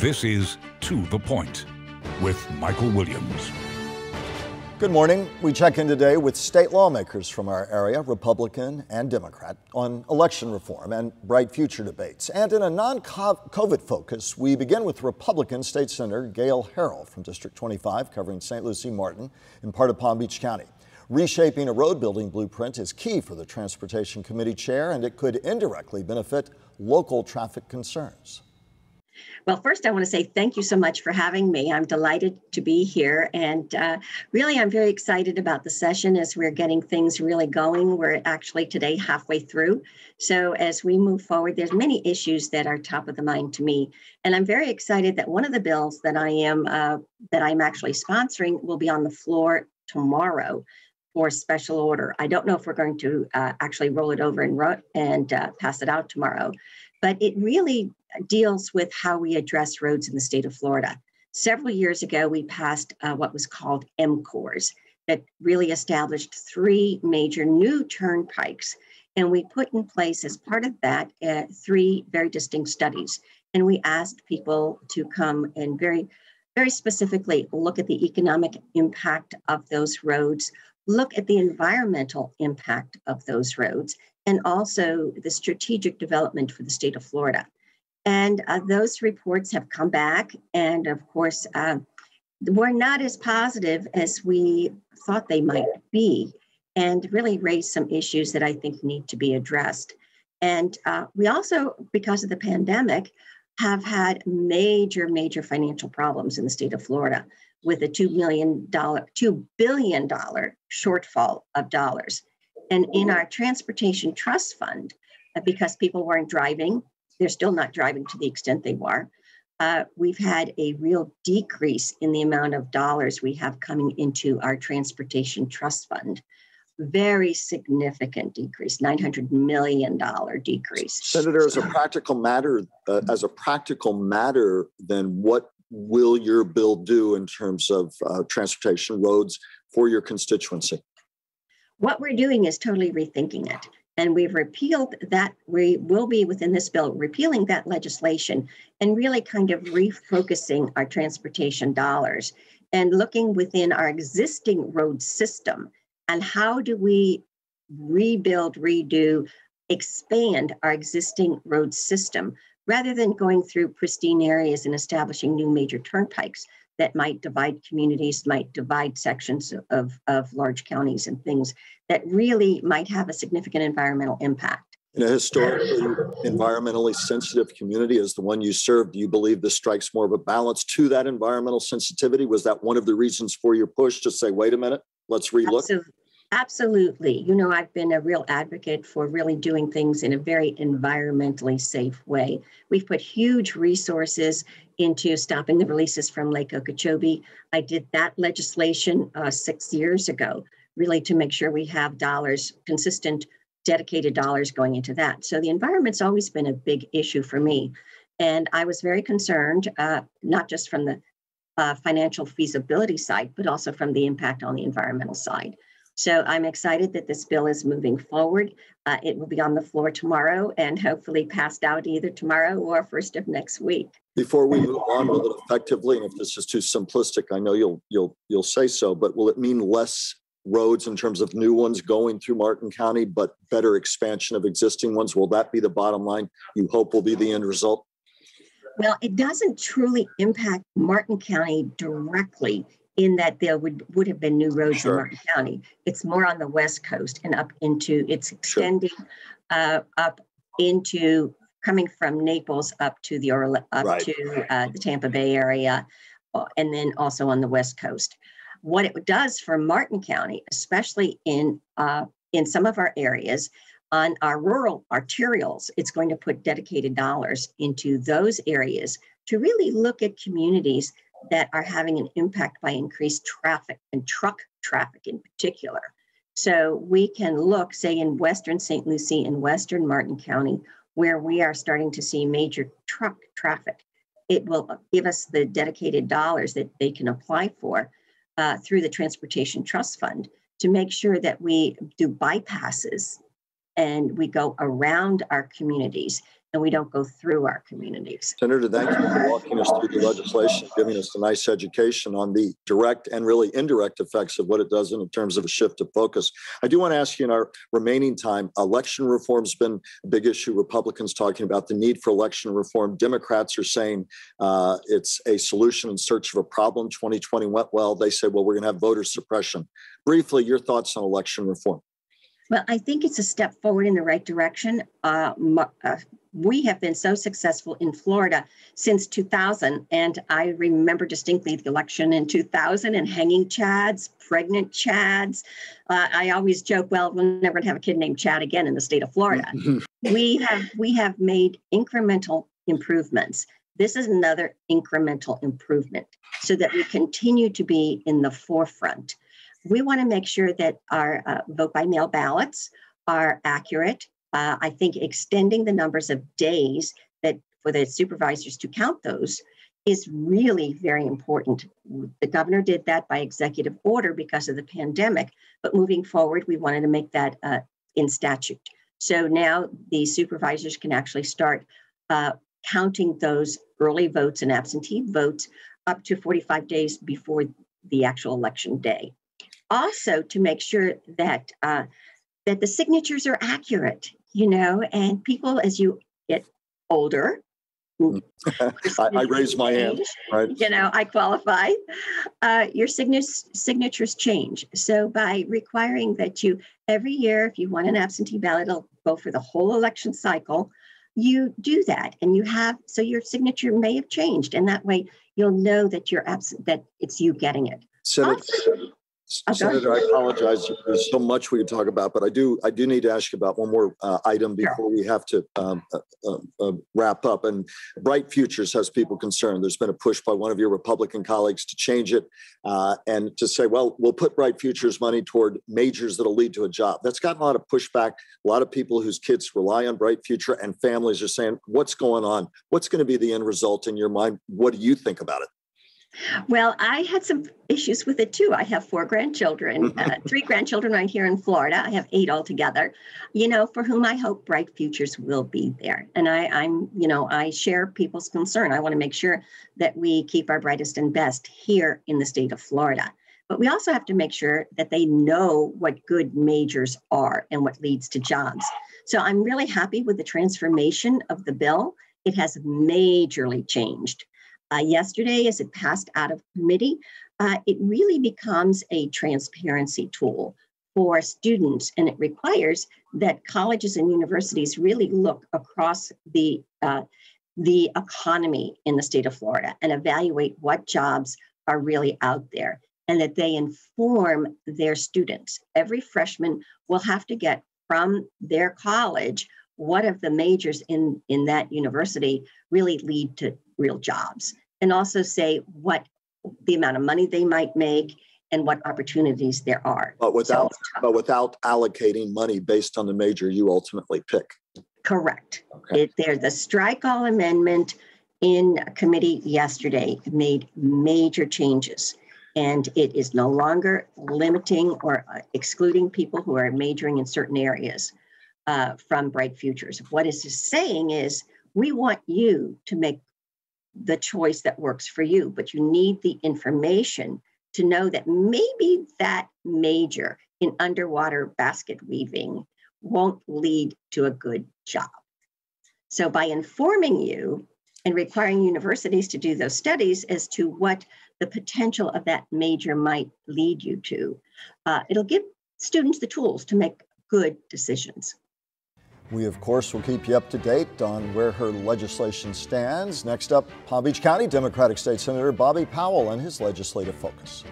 This is To the Point with Michael Williams. Good morning. We check in today with state lawmakers from our area, Republican and Democrat, on election reform and bright future debates. And in a non COVID focus, we begin with Republican State Senator Gayle Harrell from District 25, covering St. Lucie Martin and part of Palm Beach County. Reshaping a road building blueprint is key for the Transportation Committee chair, and it could indirectly benefit local traffic concerns. Well, first, I want to say thank you so much for having me. I'm delighted to be here. And uh, really, I'm very excited about the session as we're getting things really going. We're actually today halfway through. So as we move forward, there's many issues that are top of the mind to me. And I'm very excited that one of the bills that I am uh, that I'm actually sponsoring will be on the floor tomorrow for special order. I don't know if we're going to uh, actually roll it over and, and uh, pass it out tomorrow, but it really deals with how we address roads in the state of Florida. Several years ago, we passed uh, what was called M-CORES that really established three major new turnpikes. And we put in place, as part of that, uh, three very distinct studies. And we asked people to come and very, very specifically look at the economic impact of those roads, look at the environmental impact of those roads, and also the strategic development for the state of Florida. And uh, those reports have come back, and of course, uh, were not as positive as we thought they might be, and really raised some issues that I think need to be addressed. And uh, we also, because of the pandemic, have had major, major financial problems in the state of Florida with a $2 million, $2 billion shortfall of dollars. And in our transportation trust fund, uh, because people weren't driving, they're still not driving to the extent they were. Uh, we've had a real decrease in the amount of dollars we have coming into our transportation trust fund. Very significant decrease, $900 million decrease. Senator, as a practical matter, uh, as a practical matter, then what will your bill do in terms of uh, transportation roads for your constituency? What we're doing is totally rethinking it. And we've repealed that, we will be within this bill repealing that legislation and really kind of refocusing our transportation dollars and looking within our existing road system and how do we rebuild, redo, expand our existing road system rather than going through pristine areas and establishing new major turnpikes that might divide communities, might divide sections of, of large counties and things that really might have a significant environmental impact. In a historically environmentally sensitive community as the one you serve, do you believe this strikes more of a balance to that environmental sensitivity? Was that one of the reasons for your push to say, wait a minute, let's relook? Absolutely. Absolutely. You know, I've been a real advocate for really doing things in a very environmentally safe way. We've put huge resources into stopping the releases from Lake Okeechobee. I did that legislation uh, six years ago, really to make sure we have dollars, consistent, dedicated dollars going into that. So the environment's always been a big issue for me. And I was very concerned, uh, not just from the uh, financial feasibility side, but also from the impact on the environmental side. So I'm excited that this bill is moving forward. Uh, it will be on the floor tomorrow and hopefully passed out either tomorrow or first of next week. Before we move on, will it effectively, and if this is too simplistic, I know you'll you'll you'll say so, but will it mean less roads in terms of new ones going through Martin County, but better expansion of existing ones? Will that be the bottom line you hope will be the end result? Well, it doesn't truly impact Martin County directly in that there would, would have been new roads sure. in Martin County. It's more on the west coast and up into, it's extending sure. uh, up into coming from Naples up to the up right. to uh, the Tampa Bay area, uh, and then also on the west coast. What it does for Martin County, especially in uh, in some of our areas, on our rural arterials, it's going to put dedicated dollars into those areas to really look at communities that are having an impact by increased traffic and truck traffic in particular. So we can look, say, in Western St. Lucie and Western Martin County, where we are starting to see major truck traffic. It will give us the dedicated dollars that they can apply for uh, through the Transportation Trust Fund to make sure that we do bypasses and we go around our communities and we don't go through our communities. Senator, thank you for walking us through the legislation, giving us a nice education on the direct and really indirect effects of what it does in terms of a shift of focus. I do want to ask you in our remaining time election reform's been a big issue. Republicans talking about the need for election reform. Democrats are saying uh, it's a solution in search of a problem. 2020 went well. They say, well, we're going to have voter suppression. Briefly, your thoughts on election reform. Well, I think it's a step forward in the right direction. Uh, uh, we have been so successful in Florida since 2000. And I remember distinctly the election in 2000 and hanging Chads, pregnant Chads. Uh, I always joke, well, we're never going to have a kid named Chad again in the state of Florida. we have we have made incremental improvements. This is another incremental improvement so that we continue to be in the forefront. We want to make sure that our uh, vote by mail ballots are accurate uh, I think extending the numbers of days that for the supervisors to count those is really very important. The governor did that by executive order because of the pandemic, but moving forward, we wanted to make that uh, in statute. So now the supervisors can actually start uh, counting those early votes and absentee votes up to 45 days before the actual election day. Also, to make sure that uh, that the signatures are accurate you know, and people as you get older, mm. I, I raise my hand. Right. You know, I qualify. Uh, your signatures signatures change. So by requiring that you every year, if you want an absentee ballot, it'll go for the whole election cycle. You do that, and you have so your signature may have changed, and that way you'll know that you're absent that it's you getting it. So also. Senator, I apologize. There's so much we could talk about, but I do I do need to ask you about one more uh, item before we have to um, uh, uh, uh, wrap up. And Bright Futures has people concerned. There's been a push by one of your Republican colleagues to change it uh, and to say, well, we'll put Bright Futures money toward majors that'll lead to a job. That's gotten a lot of pushback. A lot of people whose kids rely on Bright Future and families are saying, what's going on? What's going to be the end result in your mind? What do you think about it? Well, I had some issues with it too. I have four grandchildren, uh, three grandchildren right here in Florida. I have eight altogether, you know, for whom I hope bright futures will be there. And I, I'm, you know, I share people's concern. I want to make sure that we keep our brightest and best here in the state of Florida. But we also have to make sure that they know what good majors are and what leads to jobs. So I'm really happy with the transformation of the bill. It has majorly changed uh, yesterday as it passed out of committee, uh, it really becomes a transparency tool for students, and it requires that colleges and universities really look across the uh, the economy in the state of Florida and evaluate what jobs are really out there, and that they inform their students. Every freshman will have to get from their college what of the majors in in that university really lead to real jobs and also say what the amount of money they might make and what opportunities there are. But without so, but without allocating money based on the major you ultimately pick. Correct. Okay. It, there, the strike all amendment in committee yesterday made major changes. And it is no longer limiting or uh, excluding people who are majoring in certain areas uh, from Bright Futures. What is saying is we want you to make the choice that works for you, but you need the information to know that maybe that major in underwater basket weaving won't lead to a good job. So, by informing you and requiring universities to do those studies as to what the potential of that major might lead you to, uh, it'll give students the tools to make good decisions. We, of course, will keep you up to date on where her legislation stands. Next up, Palm Beach County Democratic State Senator Bobby Powell and his legislative focus.